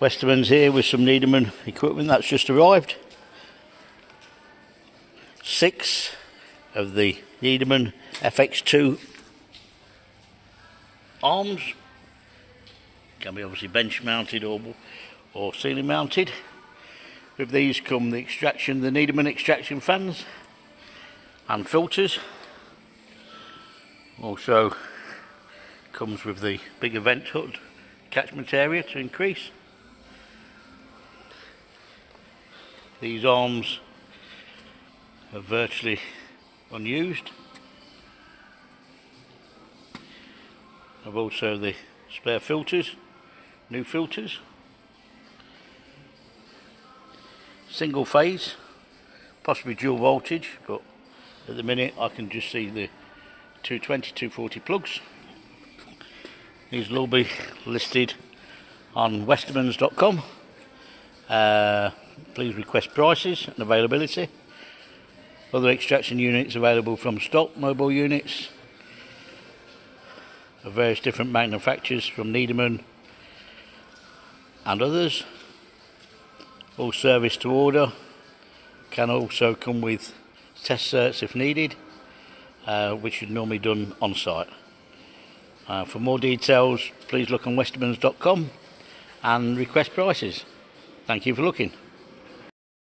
Westermans here with some Nederman equipment that's just arrived. Six of the Nederman FX2 arms. Can be obviously bench mounted or, or ceiling mounted. With these come the extraction, the Nederman extraction fans and filters. Also comes with the bigger vent hood catchment area to increase. These arms are virtually unused. I've also the spare filters, new filters. Single phase, possibly dual voltage, but at the minute I can just see the 220, 240 plugs. These will all be listed on westermans.com. Uh, please request prices and availability. Other extraction units available from stock, mobile units of various different manufacturers from Nederman and others. All service to order. Can also come with test certs if needed, uh, which is normally done on site. Uh, for more details, please look on westermans.com and request prices. Thank you for looking.